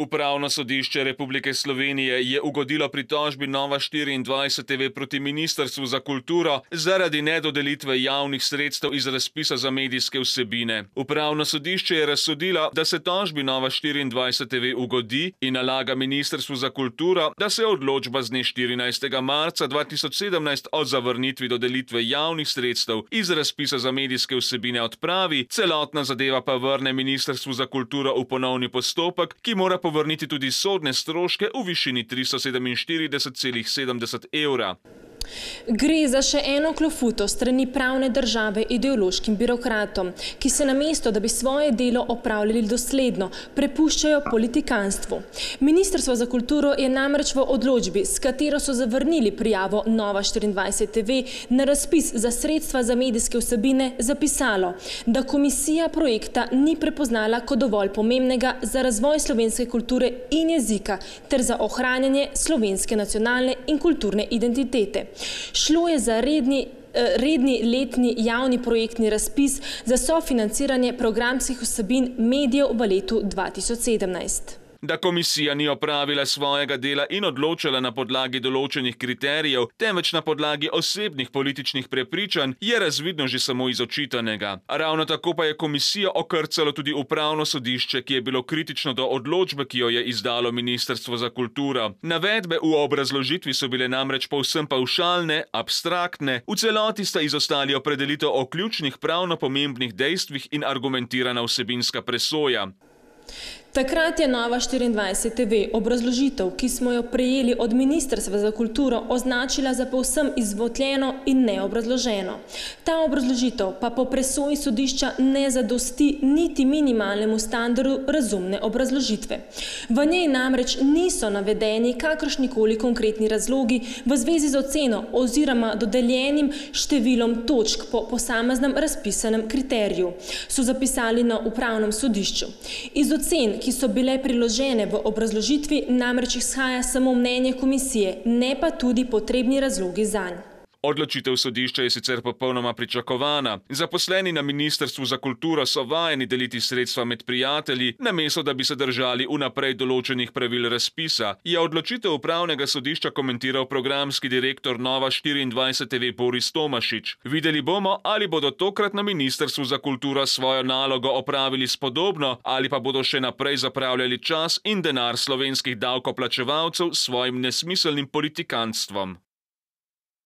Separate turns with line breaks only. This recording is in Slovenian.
Upravno sodišče Republike Slovenije je ugodilo pritožbi Nova 24 TV proti Ministrstvu za kulturo zaradi nedodelitve javnih sredstev iz razpisa za medijske vsebine. Upravno sodišče je razsodilo, da se tožbi Nova 24 TV ugodi in nalaga Ministrstvu za kulturo, da se odločba z dne 14. marca 2017 o zavrnitvi dodelitve javnih sredstev iz razpisa za medijske vsebine odpravi, celotna zadeva pa vrne Ministrstvu za kulturo v ponovni postopek, ki mora povrniti tudi sodne stroške v višini 347,70 evra.
Gre za še eno klofuto strani pravne države ideološkim birokratom, ki se namesto, da bi svoje delo opravljali dosledno, prepuščajo politikanstvu. Ministrstvo za kulturo je namreč v odločbi, s katero so zavrnili prijavo Nova 24 TV na razpis za sredstva za medijske vsebine, zapisalo, da komisija projekta ni prepoznala kot dovolj pomembnega za razvoj slovenske kulture in jezika ter za ohranjanje slovenske nacionalne in kulturne identitete. Šlo je za redni eh, redni letni javni projektni razpis za sofinanciranje programskih vsebin medijev v letu 2017.
Da komisija ni opravila svojega dela in odločala na podlagi določenih kriterijev, temveč na podlagi osebnih političnih prepričanj, je razvidno že samo iz očitanega. Ravno tako pa je komisijo okrcalo tudi upravno sodišče, ki je bilo kritično do odločbe, ki jo je izdalo Ministrstvo za kulturo. Navedbe v obrazložitvi so bile namreč povsem paušalne, abstraktne, v celoti sta izostali opredelitev o ključnih pravno pomembnih dejstvih in argumentirana vsebinska presoja.
Takrat je Nova 24 TV obrazložitev, ki smo jo prejeli od Ministrstva za kulturo, označila za povsem izvotljeno in neobrazloženo. Ta obrazložitev pa po presoji sodišča ne zadosti niti minimalnemu standardu razumne obrazložitve. V njej namreč niso navedeni kakršnikoli konkretni razlogi v zvezi z oceno oziroma dodeljenim številom točk po posameznem razpisanem kriteriju, so zapisali na upravnem sodišču. Iz ocen, ki so bile priložene v obrazložitvi, namreč izhaja samo mnenje komisije, ne pa tudi potrebni razlogi zanj.
Odločitev sodišča je sicer popolnoma pričakovana. Zaposleni na Ministrstvu za kulturo so vajeni deliti sredstva med prijatelji, namesto da bi se držali vnaprej določenih pravil razpisa, je odločitev upravnega sodišča komentiral programski direktor Nova 24 TV Boris Tomašič. Videli bomo, ali bodo tokrat na Ministrstvu za kulturo svojo nalogo opravili spodobno, ali pa bodo še naprej zapravljali čas in denar slovenskih davkoplačevalcev s svojim nesmiselnim politikantstvom.